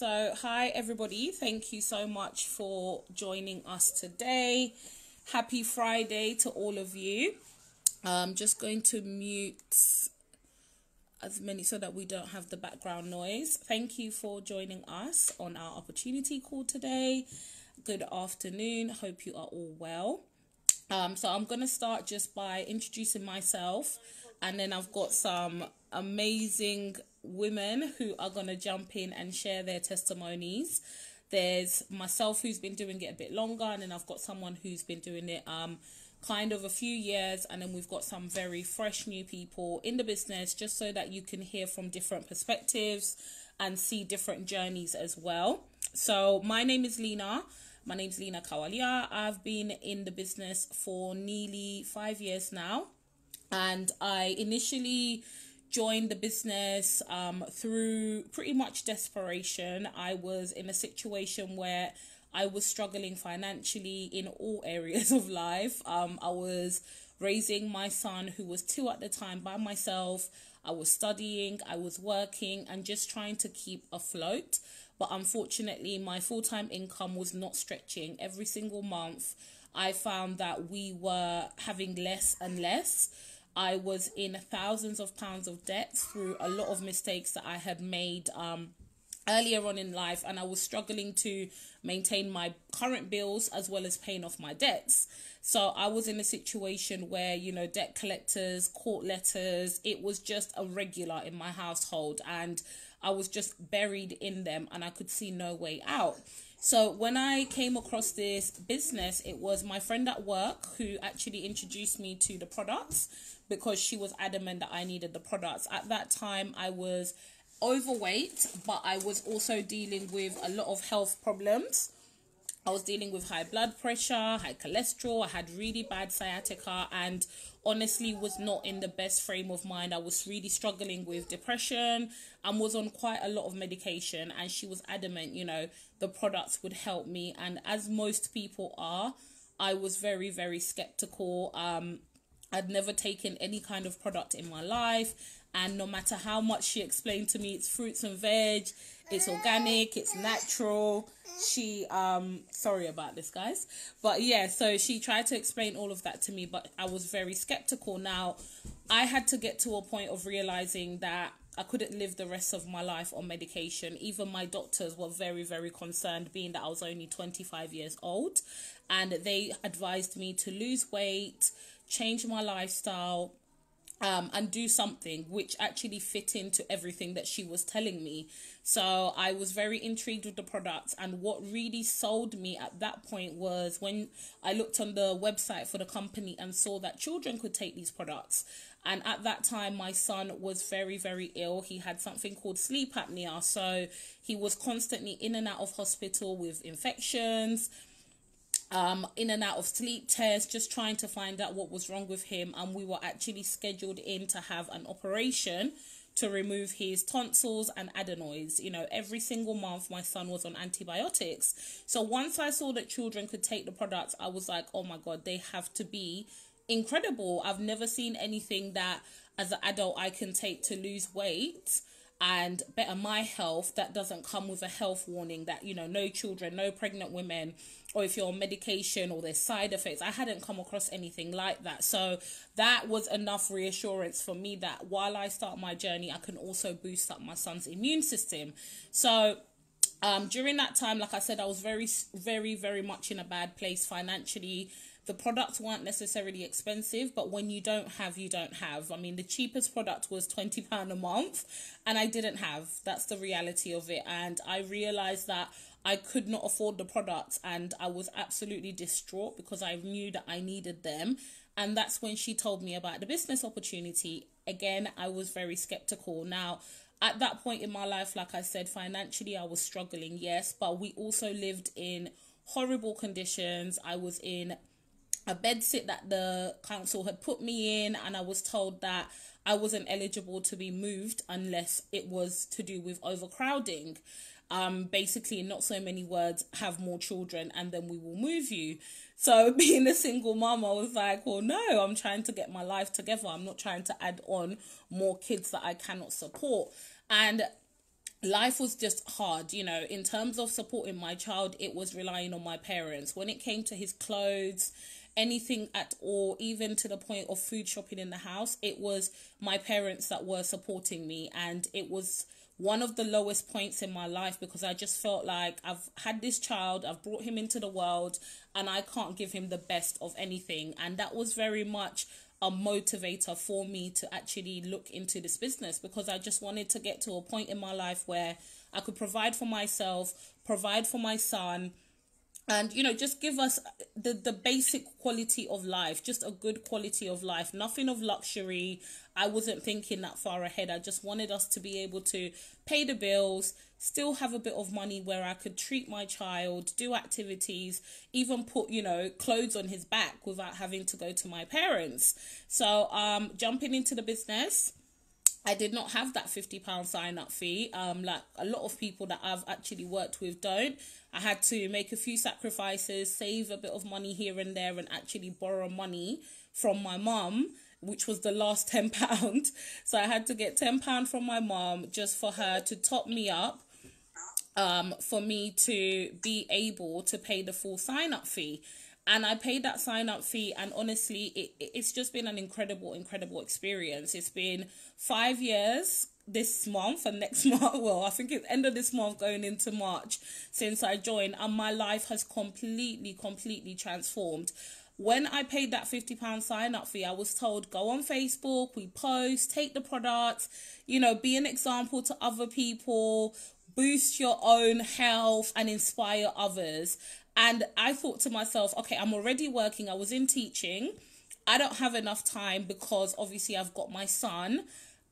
So, hi everybody. Thank you so much for joining us today. Happy Friday to all of you. I'm just going to mute as many so that we don't have the background noise. Thank you for joining us on our opportunity call today. Good afternoon. Hope you are all well. Um, so I'm going to start just by introducing myself, and then I've got some amazing women who are going to jump in and share their testimonies. There's myself who's been doing it a bit longer, and then I've got someone who's been doing it um kind of a few years, and then we've got some very fresh new people in the business just so that you can hear from different perspectives and see different journeys as well. So, my name is Lena. My name is Lena Kawalia. I've been in the business for nearly five years now, and I initially joined the business um, through pretty much desperation. I was in a situation where I was struggling financially in all areas of life. Um, I was raising my son, who was two at the time, by myself. I was studying, I was working, and just trying to keep afloat. But unfortunately, my full time income was not stretching. Every single month, I found that we were having less and less. I was in thousands of pounds of debt through a lot of mistakes that I had made um, earlier on in life, and I was struggling to maintain my current bills as well as paying off my debts. So I was in a situation where, you know, debt collectors, court letters, it was just a regular in my household, and I was just buried in them, and I could see no way out. So when I came across this business, it was my friend at work who actually introduced me to the products because she was adamant that I needed the products. At that time, I was overweight, but I was also dealing with a lot of health problems. I was dealing with high blood pressure, high cholesterol, I had really bad sciatica, and honestly was not in the best frame of mind. I was really struggling with depression and was on quite a lot of medication. And she was adamant, you know, the products would help me. And as most people are, I was very, very skeptical. Um, I'd never taken any kind of product in my life and no matter how much she explained to me it's fruits and veg it's organic it's natural she um sorry about this guys but yeah so she tried to explain all of that to me but i was very skeptical now i had to get to a point of realizing that I couldn't live the rest of my life on medication. Even my doctors were very, very concerned, being that I was only 25 years old. And they advised me to lose weight, change my lifestyle, um, and do something which actually fit into everything that she was telling me. So I was very intrigued with the products, and what really sold me at that point was when I looked on the website for the company and saw that children could take these products. And at that time, my son was very, very ill. He had something called sleep apnea, so he was constantly in and out of hospital with infections um, in and out of sleep tests, just trying to find out what was wrong with him. And we were actually scheduled in to have an operation to remove his tonsils and adenoids. You know, every single month my son was on antibiotics. So once I saw that children could take the products, I was like, oh my God, they have to be incredible. I've never seen anything that as an adult I can take to lose weight and better my health that doesn't come with a health warning that you know no children no pregnant women or if you're on medication or there's side effects i hadn't come across anything like that. So that was enough reassurance for me that while i start my journey i can also boost up my son's immune system. So um, during that time like i said i was very very very much in a bad place financially the products weren't necessarily expensive, but when you don't have, you don't have. I mean, the cheapest product was £20 a month, and I didn't have. That's the reality of it. And I realized that I could not afford the products, and I was absolutely distraught because I knew that I needed them. And that's when she told me about the business opportunity. Again, I was very skeptical. Now, at that point in my life, like I said, financially, I was struggling, yes, but we also lived in horrible conditions. I was in a bed sit that the council had put me in, and I was told that I wasn't eligible to be moved unless it was to do with overcrowding. Um, basically, not so many words, have more children, and then we will move you. So, being a single mom, I was like, well, no, I'm trying to get my life together. I'm not trying to add on more kids that I cannot support. And life was just hard, you know, in terms of supporting my child, it was relying on my parents. When it came to his clothes, anything at all, even to the point of food shopping in the house, it was my parents that were supporting me. And it was one of the lowest points in my life because I just felt like I've had this child, I've brought him into the world, and I can't give him the best of anything. And that was very much a motivator for me to actually look into this business because I just wanted to get to a point in my life where I could provide for myself, provide for my son, and you know just give us the the basic quality of life just a good quality of life. Nothing of luxury. I wasn't thinking that far ahead. I just wanted us to be able to pay the bills still have a bit of money where i could treat my child do activities even put you know clothes on his back without having to go to my parents. So um jumping into the business I did not have that fifty pound sign up fee. Um, like a lot of people that I've actually worked with don't. I had to make a few sacrifices, save a bit of money here and there, and actually borrow money from my mum, which was the last ten pound. So I had to get ten pound from my mum just for her to top me up, um, for me to be able to pay the full sign up fee and I paid that sign up fee and honestly it, it's just been an incredible incredible experience it's been five years this month and next month well I think it's end of this month going into March since I joined and my life has completely completely transformed when I paid that £50 sign up fee, I was told go on Facebook, we post, take the products, you know, be an example to other people, boost your own health and inspire others. And I thought to myself, okay, I'm already working, I was in teaching. I don't have enough time because obviously I've got my son.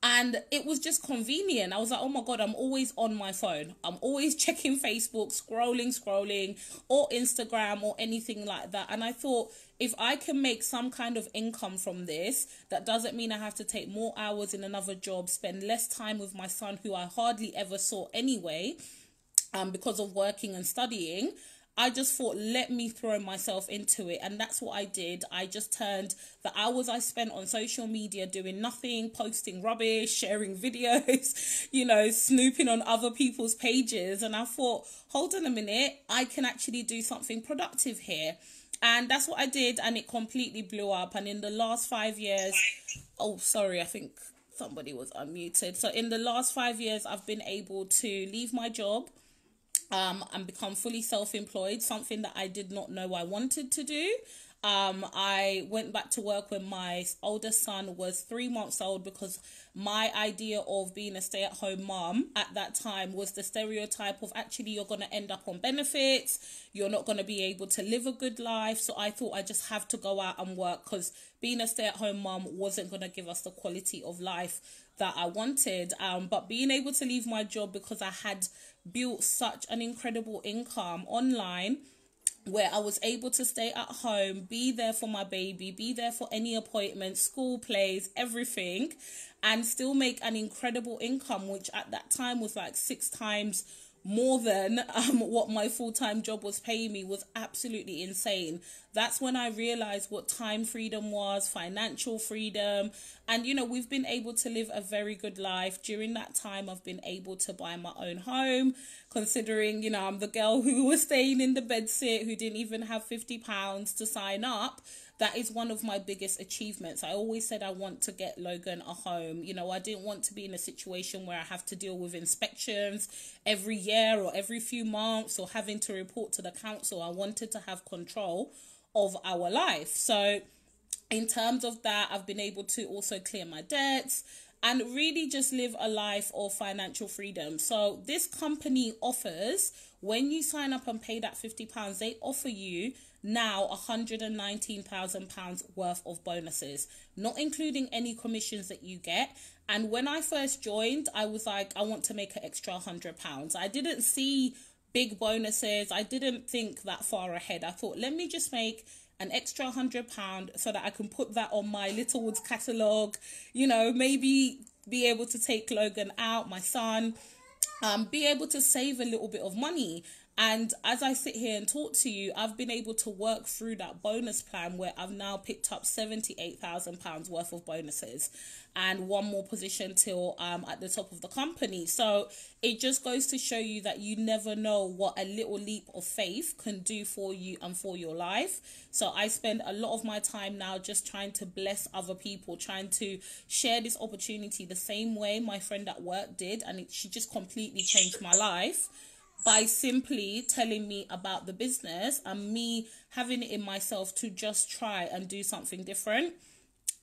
And it was just convenient. I was like, oh my God, I'm always on my phone. I'm always checking Facebook, scrolling, scrolling, or Instagram, or anything like that. And I thought, if I can make some kind of income from this, that doesn't mean I have to take more hours in another job, spend less time with my son, who I hardly ever saw anyway, um, because of working and studying. I just thought, let me throw myself into it. And that's what I did. I just turned the hours I spent on social media doing nothing, posting rubbish, sharing videos, you know, snooping on other people's pages. And I thought, hold on a minute, I can actually do something productive here. And that's what I did. And it completely blew up. And in the last five years, oh, sorry, I think somebody was unmuted. So in the last five years, I've been able to leave my job um, and become fully self employed, something that I did not know I wanted to do. Um, I went back to work when my oldest son was three months old because my idea of being a stay at home mom at that time was the stereotype of actually you're going to end up on benefits, you're not going to be able to live a good life. So I thought I just have to go out and work because being a stay at home mom wasn't going to give us the quality of life that I wanted. Um, but being able to leave my job because I had built such an incredible income online where I was able to stay at home, be there for my baby, be there for any appointments, school plays, everything, and still make an incredible income, which at that time was like six times more than um, what my full time job was paying me was absolutely insane. That's when I realized what time freedom was, financial freedom. And, you know, we've been able to live a very good life. During that time, I've been able to buy my own home, considering, you know, I'm the girl who was staying in the bed sit, who didn't even have £50 to sign up that is one of my biggest achievements. I always said I want to get Logan a home. You know, I didn't want to be in a situation where I have to deal with inspections every year or every few months or having to report to the council. I wanted to have control of our life. So, in terms of that, I've been able to also clear my debts and really just live a life of financial freedom. So, this company offers when you sign up and pay that £50, they offer you now £119,000 worth of bonuses, not including any commissions that you get. And when I first joined, I was like, I want to make an extra £100. I didn't see big bonuses, I didn't think that far ahead. I thought, let me just make an extra hundred pound so that I can put that on my Littlewoods catalogue, you know, maybe be able to take Logan out, my son, um, be able to save a little bit of money. And as I sit here and talk to you, I've been able to work through that bonus plan where I've now picked up £78,000 worth of bonuses and one more position till I'm um at the top of the company. So it just goes to show you that you never know what a little leap of faith can do for you and for your life. So I spend a lot of my time now just trying to bless other people, trying to share this opportunity the same way my friend at work did and it, she just completely changed my life by simply telling me about the business and me having it in myself to just try and do something different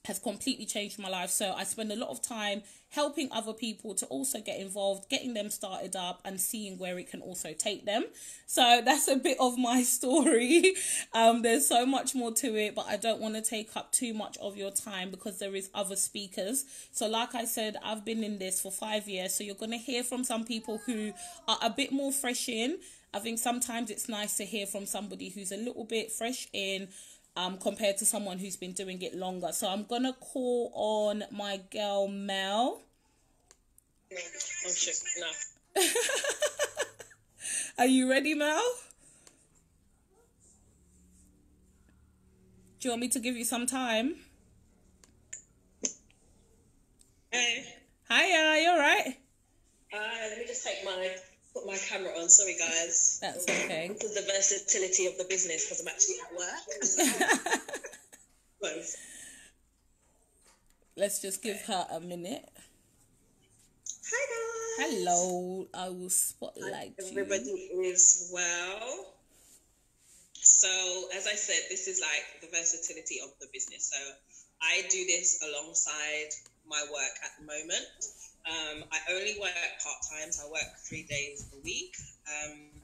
has completely changed my life. So I spend a lot of time helping other people to also get involved, getting them started up, and seeing where it can also take them. So that's a bit of my story. Um, there's so much more to it, but I don't want to take up too much of your time because there is other speakers. So, like I said, I've been in this for five years, so you're gonna hear from some people who are a bit more fresh in. I think sometimes it's nice to hear from somebody who's a little bit fresh in um, compared to someone who's been doing it longer. So I'm gonna call on my girl Mel. No, I'm. No. Are you ready, Mel? Do you want me to give you some time? Hey. Hiya, you alright? Uh, let me just take my put my camera on. Sorry, guys. That's okay. This is the versatility of the business because I'm actually at work. Let's just give her a minute. Hi guys. Hello, I will spotlight Everybody you. is well. So, as I said, this is like the versatility of the business. So, I do this alongside my work at the moment. Um, I only work part time, so I work three days a week. Um,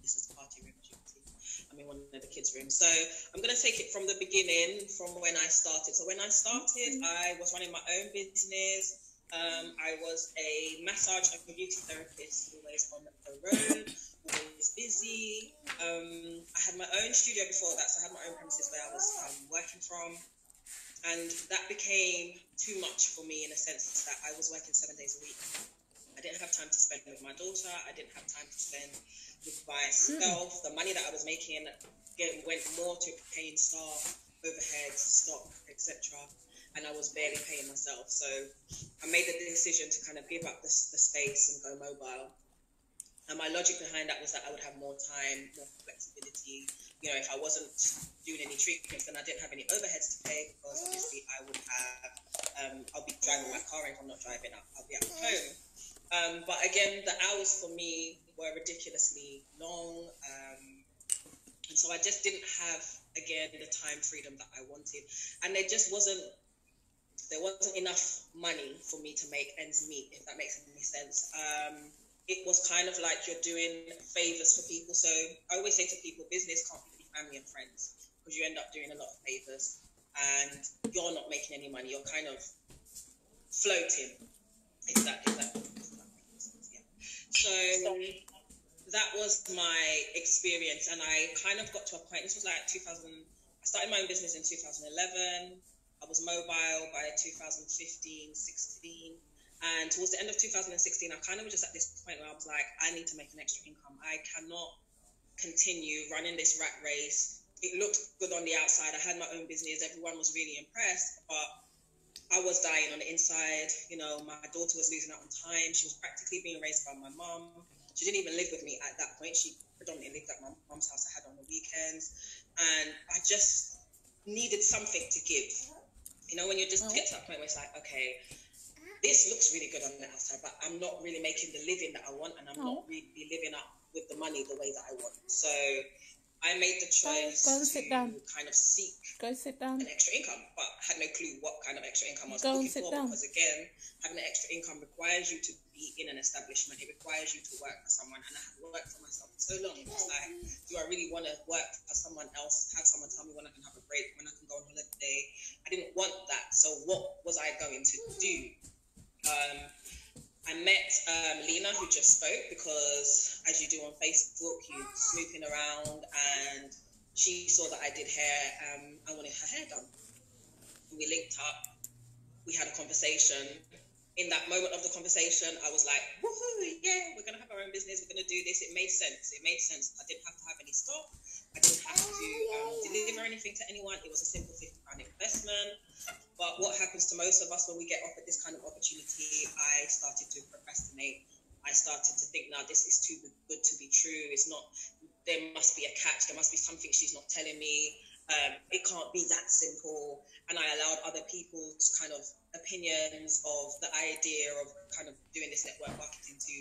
this is party room, as you can see. I'm in one of the kids' rooms. So I'm going to take it from the beginning, from when I started. So when I started, I was running my own business. Um, I was a massage and beauty therapist, always on the road, always busy. Um, I had my own studio before that, so I had my own premises where I was um, working from. And that became too much for me in a sense that I was working seven days a week. I didn't have time to spend with my daughter. I didn't have time to spend with myself. The money that I was making went more to paying staff, overheads, stock, etc. And I was barely paying myself. So I made the decision to kind of give up the, the space and go mobile. And my logic behind that was that I would have more time, more flexibility. You know, if I wasn't doing any treatments, then I didn't have any overheads to pay because obviously I would have, um, I'll be driving my car. If I'm not driving, I'll, I'll be at home. Um, but again, the hours for me were ridiculously long. Um, and so I just didn't have, again, the time freedom that I wanted. And there just wasn't, there wasn't enough money for me to make ends meet, if that makes any sense. Um, it was kind of like you're doing favors for people. So I always say to people, business can't be family and friends because you end up doing a lot of favors and you're not making any money. You're kind of floating. If that, yeah. So that was my experience, and I kind of got to a point. This was like 2000. I started my own business in 2011. I was mobile by 2015, 16 and towards the end of 2016, I kind of was just at this point where I was like, I need to make an extra income. I cannot continue running this rat race. It looked good on the outside. I had my own business. Everyone was really impressed, but I was dying on the inside. You know, my daughter was losing out on time. She was practically being raised by my mom. She didn't even live with me at that point. She predominantly lived at my mom's house I had on the weekends. And I just needed something to give. You know, when you just oh. get to that point where it's like, okay, this looks really good on the outside, but I'm not really making the living that I want, and I'm oh. not really living up with the money the way that I want. So I made the choice go, go and sit down. kind of seek go sit down an extra income, but had no clue what kind of extra income I was go looking for. Down. Because again, having an extra income requires you to be in an establishment. It requires you to work for someone, and I had worked for myself for so long. It's like, do I really want to work for someone else? Have someone tell me when I can have a break, when I can go on holiday? I didn't want that. So what was I going to do? Um, I met um, Lena, who just spoke, because as you do on Facebook, you're snooping around, and she saw that I did hair. Um, I wanted her hair done. We linked up. We had a conversation. In that moment of the conversation, I was like, "Woohoo! Yeah, we're gonna have our own business." business. We're going to do this. It made sense. It made sense. I didn't have to have any stock. I didn't have to deliver anything to anyone. It was a simple fifty pound investment. But what happens to most of us when we get offered this kind of opportunity? I started to procrastinate. I started to think, now this is too good to be true. It's not. There must be a catch. There must be something she's not telling me. Um, it can't be that simple. And I allowed other people's kind of opinions of the idea of kind of doing this network marketing to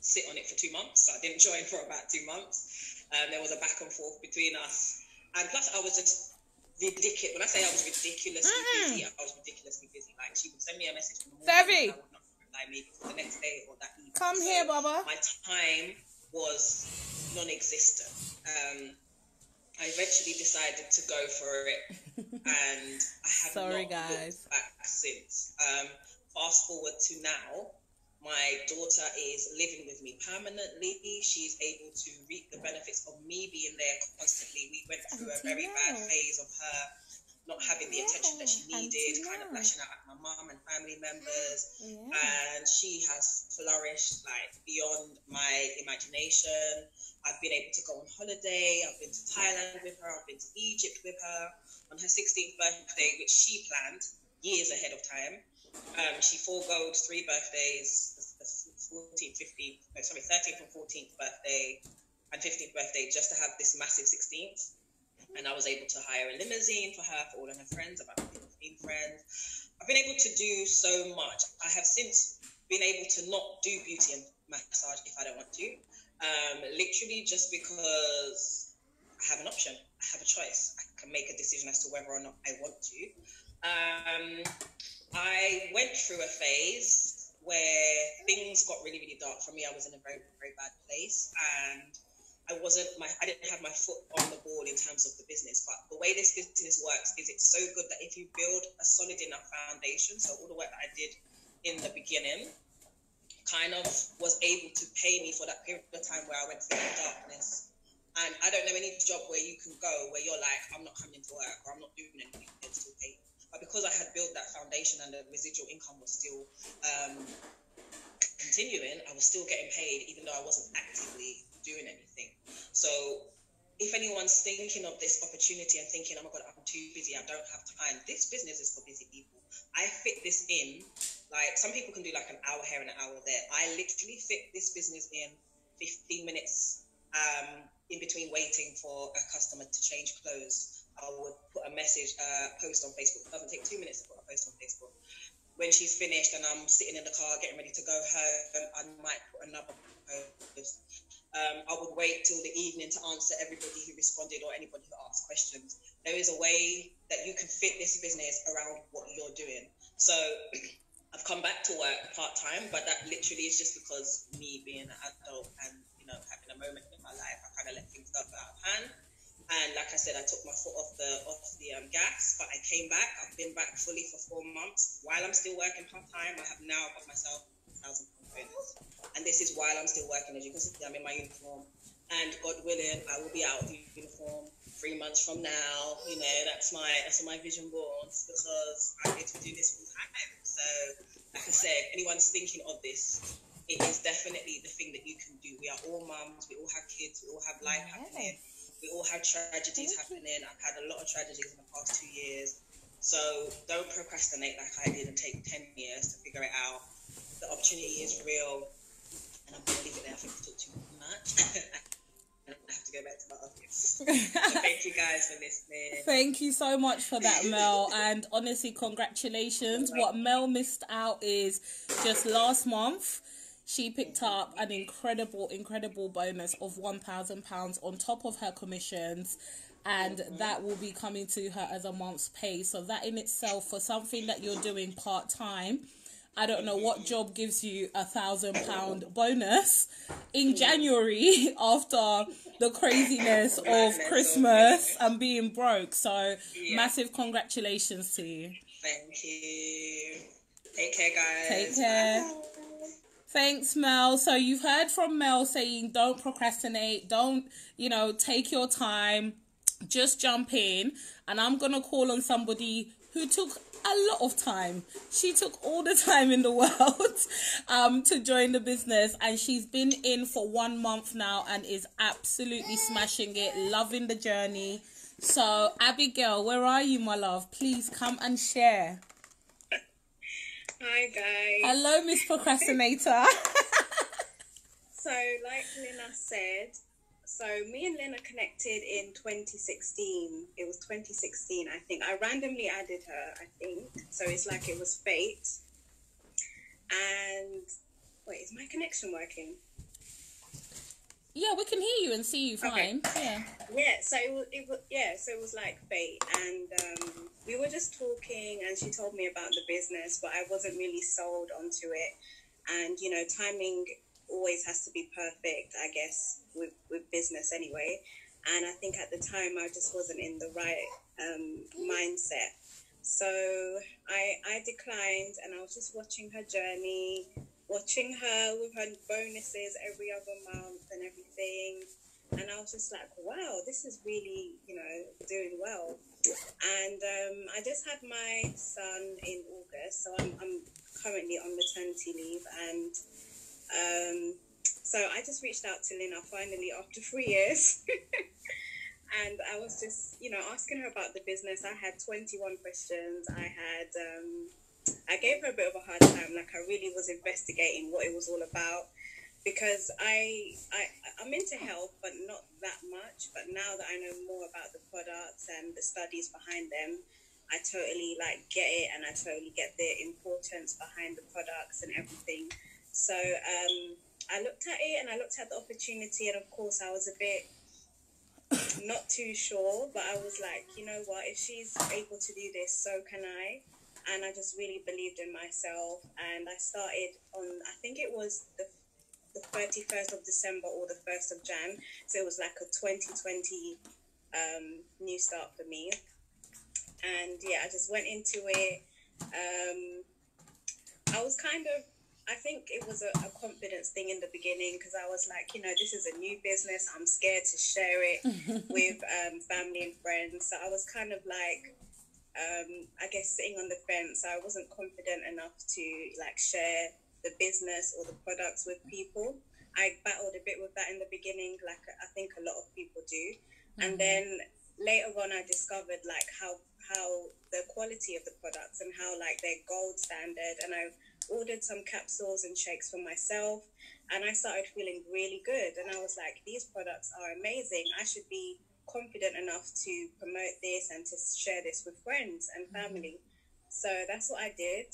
sit on it for two months. So I didn't join for about two months. Um, there was a back and forth between us. And plus, I was just ridiculous. When I say I was ridiculously mm-hmm. busy, I was ridiculously busy. Like, she would send me a message in the morning. I would not reply maybe for the next day or that evening. Come so here, Baba. My time was non existent. Um, I eventually decided to go for it, and I have Sorry, not guys. looked back since. Um, fast forward to now, my daughter is living with me permanently. She's able to reap the benefits of me being there constantly. We went through a very bad phase of her not having the yeah, attention that she needed, kind of lashing out at my mom and family members. Yeah. And she has flourished like beyond my imagination. I've been able to go on holiday. I've been to Thailand with her. I've been to Egypt with her on her 16th birthday, which she planned years ahead of time. Um, she foregoed three birthdays, the 14th, 15th, no, sorry, 13th and 14th birthday and 15th birthday just to have this massive 16th. And I was able to hire a limousine for her, for all of her friends, about 15 friends. I've been able to do so much. I have since been able to not do beauty and massage if I don't want to. Um, literally just because I have an option, I have a choice. I can make a decision as to whether or not I want to. Um, I went through a phase where things got really, really dark for me. I was in a very, very bad place, and I wasn't my I didn't have my foot on the ball in terms of the business. But the way this business works is it's so good that if you build a solid enough foundation, so all the work that I did in the beginning kind of was able to pay me for that period of time where I went through the darkness. And I don't know any job where you can go where you're like, I'm not coming to work or I'm not doing anything, still pay but because I had built that foundation and the residual income was still um, continuing, I was still getting paid even though I wasn't actively doing anything. So if anyone's thinking of this opportunity and thinking, oh my God, I'm too busy, I don't have time, this business is for busy people. I fit this in, like some people can do like an hour here and an hour there. I literally fit this business in 15 minutes um, in between waiting for a customer to change clothes I would put a message, uh, post on Facebook. It doesn't take two minutes to put a post on Facebook. When she's finished and I'm sitting in the car getting ready to go home, I might put another post. Um, I would wait till the evening to answer everybody who responded or anybody who asked questions. There is a way that you can fit this business around what you're doing. So I've come back to work part time, but that literally is just because me being an adult and you know having a moment in my life, I kind of let things go out of hand. And like I said, I took my foot off the off the um, gas, but I came back. I've been back fully for four months. While I'm still working part time, I have now got myself a thousand bonus. And this is while I'm still working. As you can see, I'm in my uniform. And God willing, I will be out of uniform three months from now. You know, that's my that's my vision boards because I need to do this full time. So, like I said, anyone's thinking of this, it is definitely the thing that you can do. We are all mums. We all have kids. We all have life happening we all have tragedies happening. I've had a lot of tragedies in the past two years. So don't procrastinate like I did and take 10 years to figure it out. The opportunity is real. And I'm going to leave it there. I think I talked too much. I have to go back to my office. so thank you guys for listening. Thank you so much for that, Mel. and honestly, congratulations. What Mel missed out is just last month she picked up an incredible, incredible bonus of £1,000 on top of her commissions. And that will be coming to her as a month's pay. So, that in itself, for something that you're doing part time, I don't know what job gives you a thousand pound bonus in mm. January after the craziness of Christmas and being broke. So, massive congratulations to you. Thank you. Take care, guys. Take care. Bye. Thanks, Mel. So you've heard from Mel saying don't procrastinate, don't, you know, take your time, just jump in. And I'm going to call on somebody who took a lot of time. She took all the time in the world um, to join the business, and she's been in for one month now and is absolutely smashing it, loving the journey. So, Abigail, where are you, my love? Please come and share. Hi, guys. Hello, Miss Procrastinator. so, like Lena said, so me and Lena connected in 2016. It was 2016, I think. I randomly added her, I think. So it's like it was fate. And wait, is my connection working? Yeah, we can hear you and see you fine. Okay. Yeah. Yeah. So it was, it was. Yeah. So it was like fate, and um, we were just talking, and she told me about the business, but I wasn't really sold onto it. And you know, timing always has to be perfect, I guess, with, with business anyway. And I think at the time I just wasn't in the right um, mindset. So I, I declined and I was just watching her journey, watching her with her bonuses every other month and everything. And I was just like, wow, this is really, you know, doing well. And um, I just had my son in August, so I'm, I'm currently on maternity leave and um, so I just reached out to Lena finally after three years. and I was just, you know, asking her about the business. I had 21 questions. I had, um, I gave her a bit of a hard time. Like I really was investigating what it was all about because I, I, I'm into health, but not that much. But now that I know more about the products and the studies behind them, I totally like get it, and I totally get the importance behind the products and everything. So um, I looked at it and I looked at the opportunity, and of course, I was a bit not too sure, but I was like, you know what, if she's able to do this, so can I. And I just really believed in myself, and I started on, I think it was the the 31st of December or the 1st of Jan. So it was like a 2020 um, new start for me. And yeah, I just went into it. Um, I was kind of I think it was a, a confidence thing in the beginning because I was like, you know, this is a new business. I'm scared to share it with um, family and friends. So I was kind of like, um, I guess, sitting on the fence. I wasn't confident enough to like share the business or the products with people. I battled a bit with that in the beginning, like I think a lot of people do. Mm-hmm. And then later on, I discovered like how how the quality of the products and how like they're gold standard, and I ordered some capsules and shakes for myself and I started feeling really good. And I was like, these products are amazing. I should be confident enough to promote this and to share this with friends and mm-hmm. family. So that's what I did.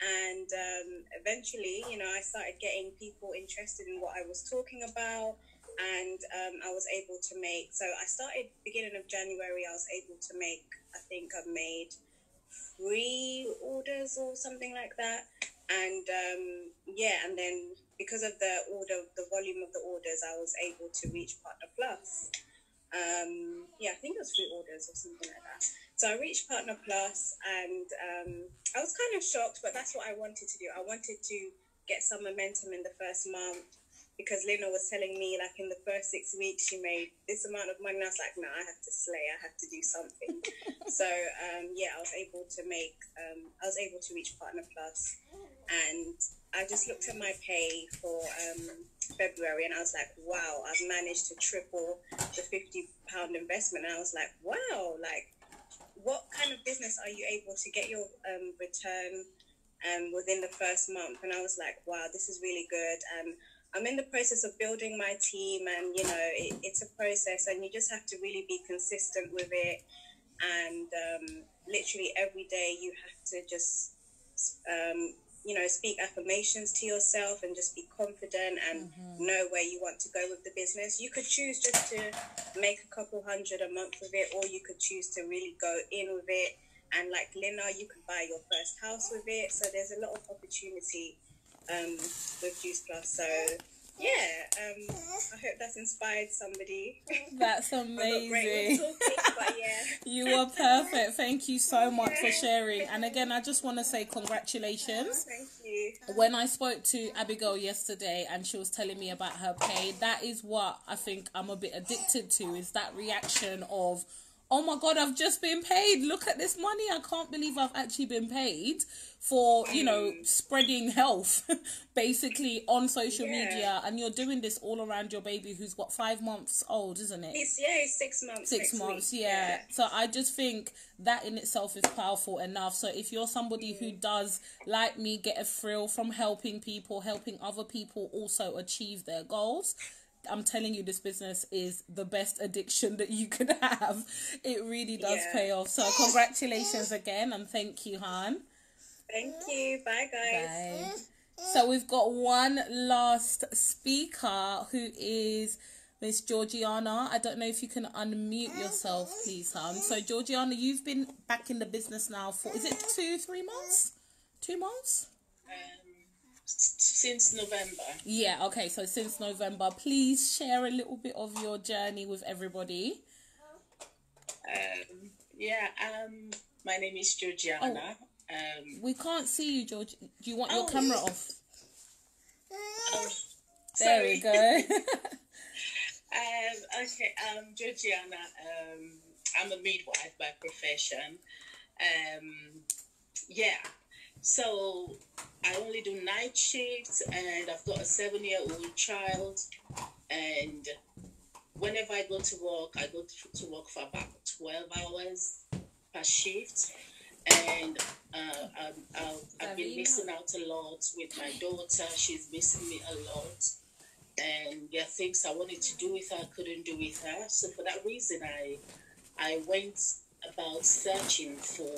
And um, eventually, you know, I started getting people interested in what I was talking about. And um, I was able to make, so I started beginning of January, I was able to make, I think I made three orders or something like that and um, yeah, and then because of the order, the volume of the orders, I was able to reach Partner Plus. Um, yeah, I think it was three orders or something like that. So I reached Partner Plus, and um, I was kind of shocked, but that's what I wanted to do. I wanted to get some momentum in the first month because Lena was telling me like in the first six weeks she made this amount of money. And I was like, no, I have to slay. I have to do something. so um, yeah, I was able to make. Um, I was able to reach Partner Plus, and I just looked at my pay for um, February, and I was like, wow, I've managed to triple the fifty pound investment. And I was like, wow, like what kind of business are you able to get your um, return? Um, within the first month, and I was like, "Wow, this is really good." And I'm in the process of building my team, and you know, it, it's a process, and you just have to really be consistent with it. And um, literally every day, you have to just, um, you know, speak affirmations to yourself and just be confident and mm-hmm. know where you want to go with the business. You could choose just to make a couple hundred a month with it, or you could choose to really go in with it. And like Lena, you could buy your first house with it. So there's a lot of opportunity um, with Juice Plus. So yeah, um, I hope that's inspired somebody. That's amazing. Talking, yeah. you are perfect. Thank you so much for sharing. And again, I just want to say congratulations. Oh, thank you. When I spoke to Abigail yesterday and she was telling me about her pay, that is what I think I'm a bit addicted to is that reaction of oh my god, I've just been paid. Look at this money. I can't believe I've actually been paid for, you know, spreading health basically on social Yeah. media. And you're doing this all around your baby who's what, five months old, isn't it? It's yeah, it's six months. Six months, week. yeah. So I just think that in itself is powerful enough. So if you're somebody who mm. does, like me, get a thrill from helping people, helping other people also achieve their goals, I'm telling you, this business is the best addiction that you could have. It really does Yeah. pay off. So congratulations again, and thank you, Han. Thank you. Bye, guys. Bye. So we've got one last speaker who is Miss Georgiana. I don't know if you can unmute yourself, please, hon. So Georgiana, you've been back in the business now for is it two, three months? Two months? um, since November. Yeah, okay, so since November, please share a little bit of your journey with everybody. Um, yeah, um, my name is Georgiana. Um, We can't see you, George. Do you want your Oh. camera off? oh, There we go. Um, okay, um, Georgiana, um, I'm a midwife by profession. Um, yeah, so I only do night shifts, and I've got a seven-year-old child. And whenever I go to work, I go to, to work for about twelve hours per shift. And uh, um, I've, I've been missing out a lot with my daughter. She's missing me a lot and there are things I wanted to do with her, I couldn't do with her. So for that reason, I I went about searching for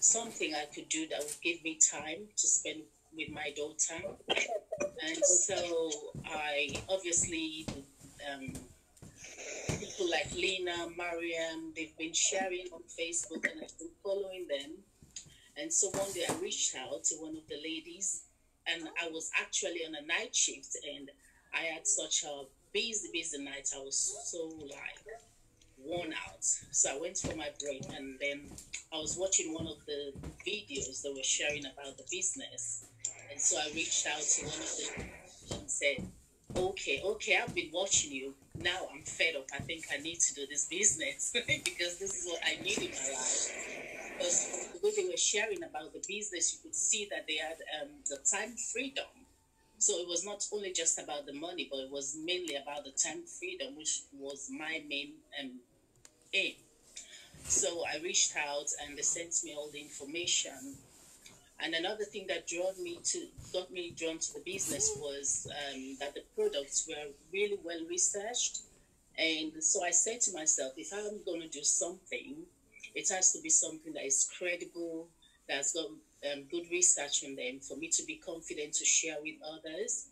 something I could do that would give me time to spend with my daughter. And so I obviously um, people like Lena, Mariam, they've been sharing on Facebook, and I've been following them. And so one day I reached out to one of the ladies and I was actually on a night shift and I had such a busy, busy night. I was so like worn out. So I went for my break and then I was watching one of the videos they were sharing about the business. And so I reached out to one of them and said, Okay, okay, I've been watching you. Now I'm fed up. I think I need to do this business because this is what I need in my life because the way they were sharing about the business, you could see that they had um, the time freedom. So it was not only just about the money, but it was mainly about the time freedom, which was my main um, aim. So I reached out and they sent me all the information. And another thing that drew me to got me drawn to the business was um, that the products were really well researched. And so I said to myself, if I'm going to do something, it has to be something that is credible, that's got um, good research on them for me to be confident to share with others.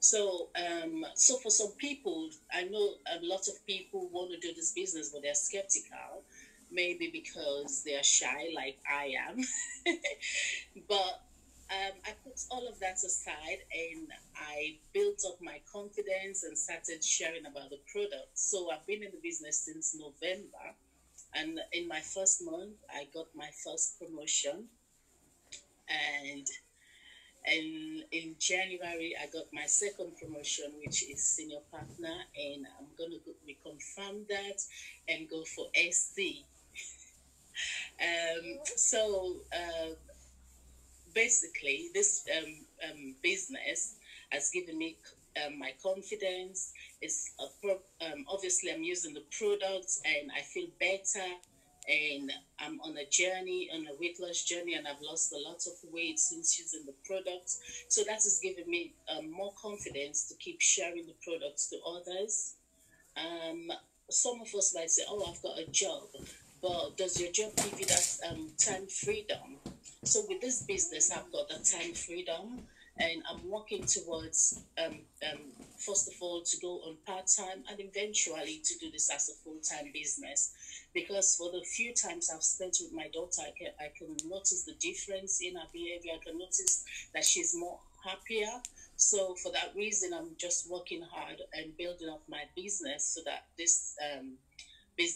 So, um, so for some people, I know a lot of people want to do this business, but they're skeptical, maybe because they are shy, like I am. but um, I put all of that aside and I built up my confidence and started sharing about the product. So I've been in the business since November. And in my first month, I got my first promotion. And and in January, I got my second promotion, which is senior partner. And I'm going to reconfirm that and go for SC. Um, so uh, basically, this um, um, business has given me um, my confidence. It's pro- um, obviously I'm using the products and I feel better. And I'm on a journey, on a weight loss journey, and I've lost a lot of weight since using the products. So that has given me more confidence to keep sharing the products to others. Um, some of us might say, "Oh, I've got a job," but does your job give you that um, time freedom? So with this business, I've got that time freedom, and I'm working towards um, um, first of all to go on part time, and eventually to do this as a full time business. Because for the few times I've spent with my daughter, I can, I can notice the difference in her behavior. I can notice that she's more happier. So for that reason, I'm just working hard and building up my business so that this um,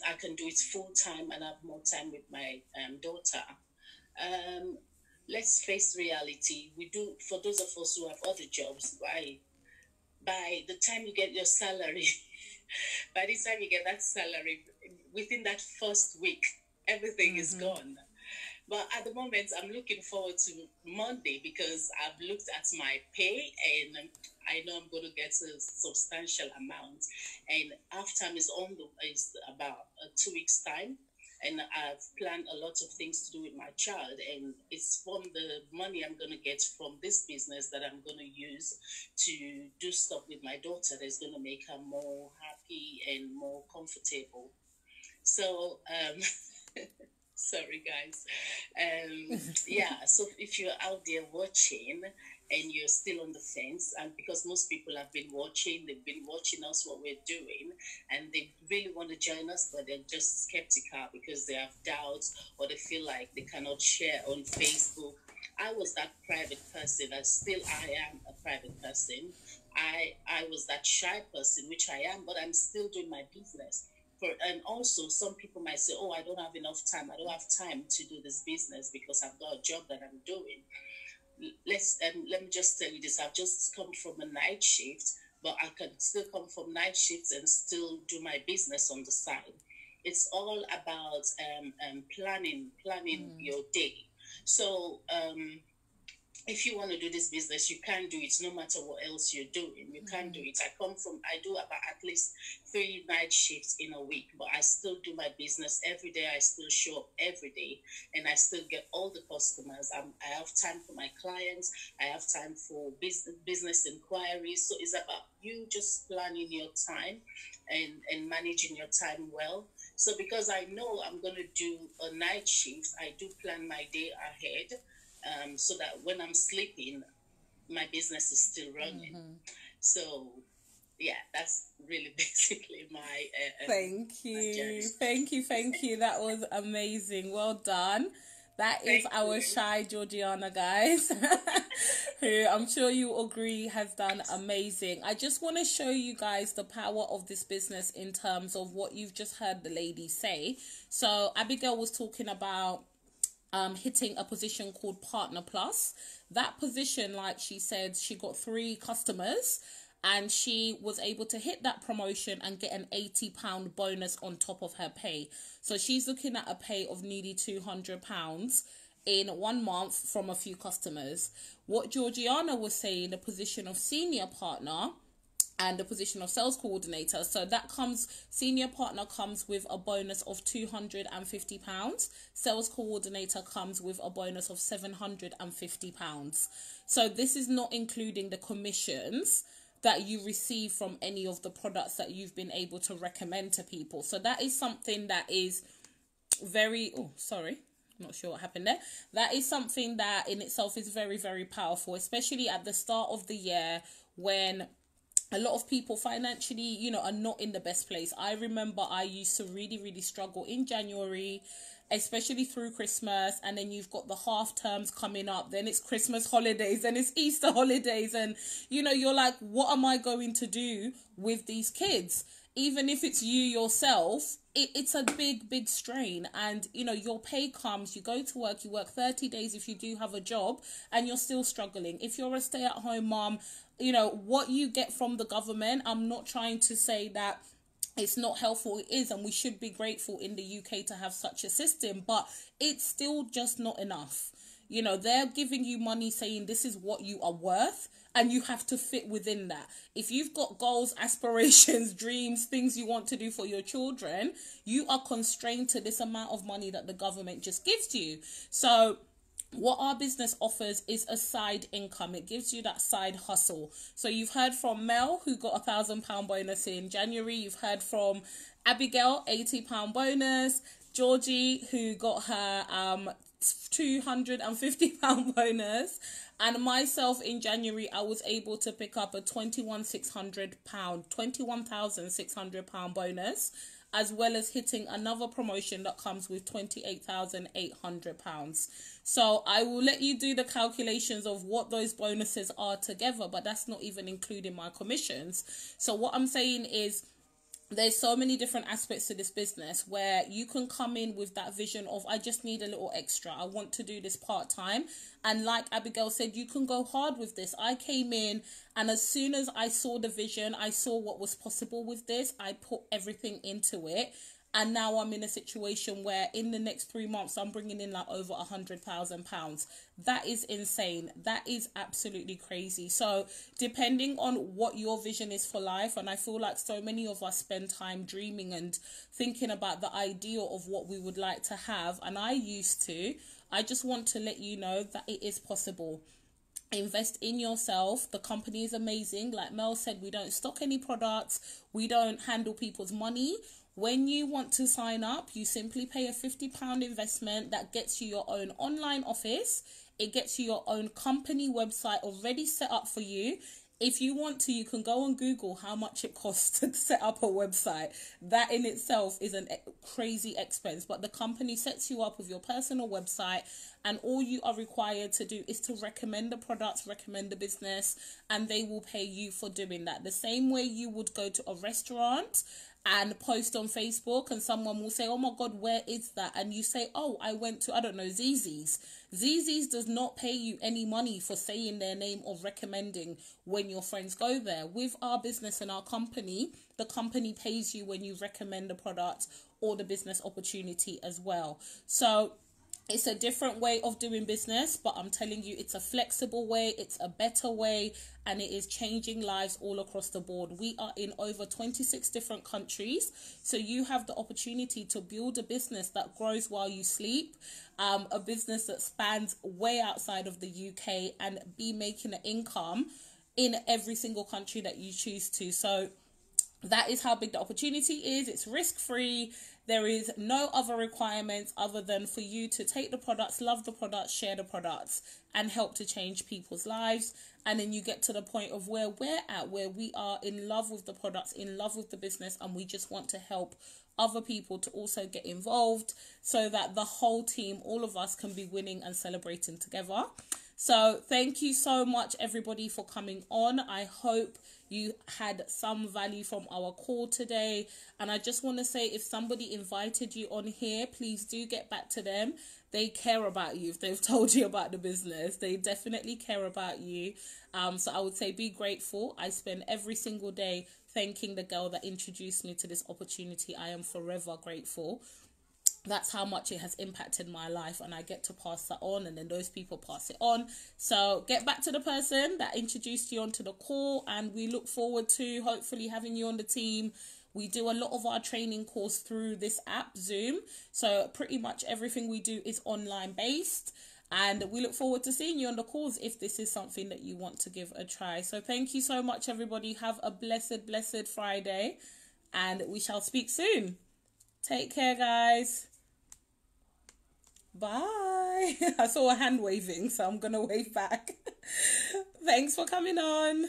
I can do it full time and have more time with my um, daughter. Um, let's face reality. We do for those of us who have other jobs. By by the time you get your salary, by the time you get that salary, within that first week, everything mm-hmm. is gone. But at the moment, I'm looking forward to Monday because I've looked at my pay and I know I'm going to get a substantial amount. And half time is on the is about two weeks time and I've planned a lot of things to do with my child. And it's from the money I'm going to get from this business that I'm going to use to do stuff with my daughter that's going to make her more happy and more comfortable. So, um, sorry guys. Um, yeah, so if you're out there watching, and you're still on the fence and because most people have been watching they've been watching us what we're doing and they really want to join us but they're just skeptical because they have doubts or they feel like they cannot share on facebook. I was that private person and still i am a private person. I i was that shy person which i am but i'm still doing my business and also some people might say oh i don't have enough time. I don't have time to do this business because i've got a job that i'm doing. Let's um, let me just tell you this. I've just come from a night shift but i can still come from night shifts and still do my business on the side. It's all about um, um planning planning mm. your day. So um if you want to do this business, you can do it no matter what else you're doing. You can mm-hmm. do it. I come from, I do about at least three night shifts in a week, but I still do my business every day. I still show up every day and I still get all the customers. I'm, I have time for my clients. I have time for business, business inquiries. So it's about you just planning your time and, and managing your time well. So because I know I'm going to do a night shift, I do plan my day ahead um, so that when I'm sleeping, my business is still running. Mm-hmm. So, yeah, that's really basically my. Uh, uh thank you, thank you, thank you. That was amazing. Well done. That is Thank our you. shy Georgiana, guys, who I'm sure you agree has done amazing. I just want to show you guys the power of this business in terms of what you've just heard the lady say. So, Abigail was talking about um, hitting a position called Partner Plus. That position, like she said, she got three customers and she was able to hit that promotion and get an 80 pound bonus on top of her pay. So she's looking at a pay of nearly 200 pounds in one month from a few customers. What Georgiana was saying, the position of senior partner and the position of sales coordinator. So that comes, senior partner comes with a bonus of £250. Sales coordinator comes with a bonus of £750. So this is not including the commissions that you receive from any of the products that you've been able to recommend to people. So that is something that is very, oh, sorry. Not sure what happened there. That is something that in itself is very, very powerful, especially at the start of the year when a lot of people financially, you know, are not in the best place. I remember I used to really, really struggle in January, especially through Christmas, and then you've got the half terms coming up, then it's Christmas holidays, then it's Easter holidays, and you know, you're like, what am I going to do with these kids? Even if it's you yourself, it, it's a big, big strain. And you know, your pay comes, you go to work, you work 30 days if you do have a job, and you're still struggling. If you're a stay at home mom, you know what you get from the government i'm not trying to say that it's not helpful it is and we should be grateful in the UK to have such a system but it's still just not enough. You know they're giving you money saying this is what you are worth and you have to fit within that. If you've got goals aspirations dreams things you want to do for your children you are constrained to this amount of money that the government just gives you. So what our business offers is a side income. It gives you that side hustle. So you've heard from mel who got a thousand pound bonus in january. You've heard from abigail 80 pound bonus. Georgie who got her um 250 pound bonus. And myself in january i was able to pick up a 21 600 pound 21,600 pound bonus as well as hitting another promotion that comes with £28,800. So I will let you do the calculations of what those bonuses are together, but that's not even including my commissions. So what I'm saying is there's so many different aspects to this business where you can come in with that vision of I just need a little extra. I want to do this part time. And like Abigail said, you can go hard with this. I came in and as soon as I saw the vision, I saw what was possible with this, I put everything into it and now I'm in a situation where in the next three months I'm bringing in like over a hundred thousand pounds. That is insane. That is absolutely crazy. So depending on what your vision is for life, and I feel like so many of us spend time dreaming and thinking about the ideal of what we would like to have, and I used to. I just want to let you know that it is possible invest in yourself the company is amazing like mel said we don't stock any products we don't handle people's money when you want to sign up, you simply pay a £50 investment that gets you your own online office. It gets you your own company website already set up for you. If you want to, you can go on Google how much it costs to set up a website. That in itself is a crazy expense, but the company sets you up with your personal website, and all you are required to do is to recommend the products, recommend the business, and they will pay you for doing that. The same way you would go to a restaurant and post on Facebook and someone will say, Oh my God, where is that? And you say, Oh, I went to, I don't know, Zzz's. Zzz's does not pay you any money for saying their name or recommending when your friends go there. With our business and our company, the company pays you when you recommend the product or the business opportunity as well. So it's a different way of doing business, but I'm telling you, it's a flexible way, it's a better way, and it is changing lives all across the board. We are in over 26 different countries, so you have the opportunity to build a business that grows while you sleep, um, a business that spans way outside of the UK, and be making an income in every single country that you choose to. So, that is how big the opportunity is. It's risk free there is no other requirements other than for you to take the products, love the products, share the products, and help to change people's lives. And then you get to the point of where we're at, where we are in love with the products, in love with the business, and we just want to help other people to also get involved so that the whole team, all of us, can be winning and celebrating together. So, thank you so much, everybody, for coming on. I hope you had some value from our call today. And I just want to say if somebody invited you on here, please do get back to them. They care about you if they've told you about the business. They definitely care about you. Um, so I would say be grateful. I spend every single day thanking the girl that introduced me to this opportunity. I am forever grateful that's how much it has impacted my life and i get to pass that on and then those people pass it on. So get back to the person that introduced you onto the call and we look forward to hopefully having you on the team. We do a lot of our training course through this app zoom. So pretty much everything we do is online based and we look forward to seeing you on the calls if this is something that you want to give a try. So thank you so much everybody. Have a blessed blessed friday and we shall speak soon take care guys Bye. I saw a hand waving, so I'm going to wave back. Thanks for coming on.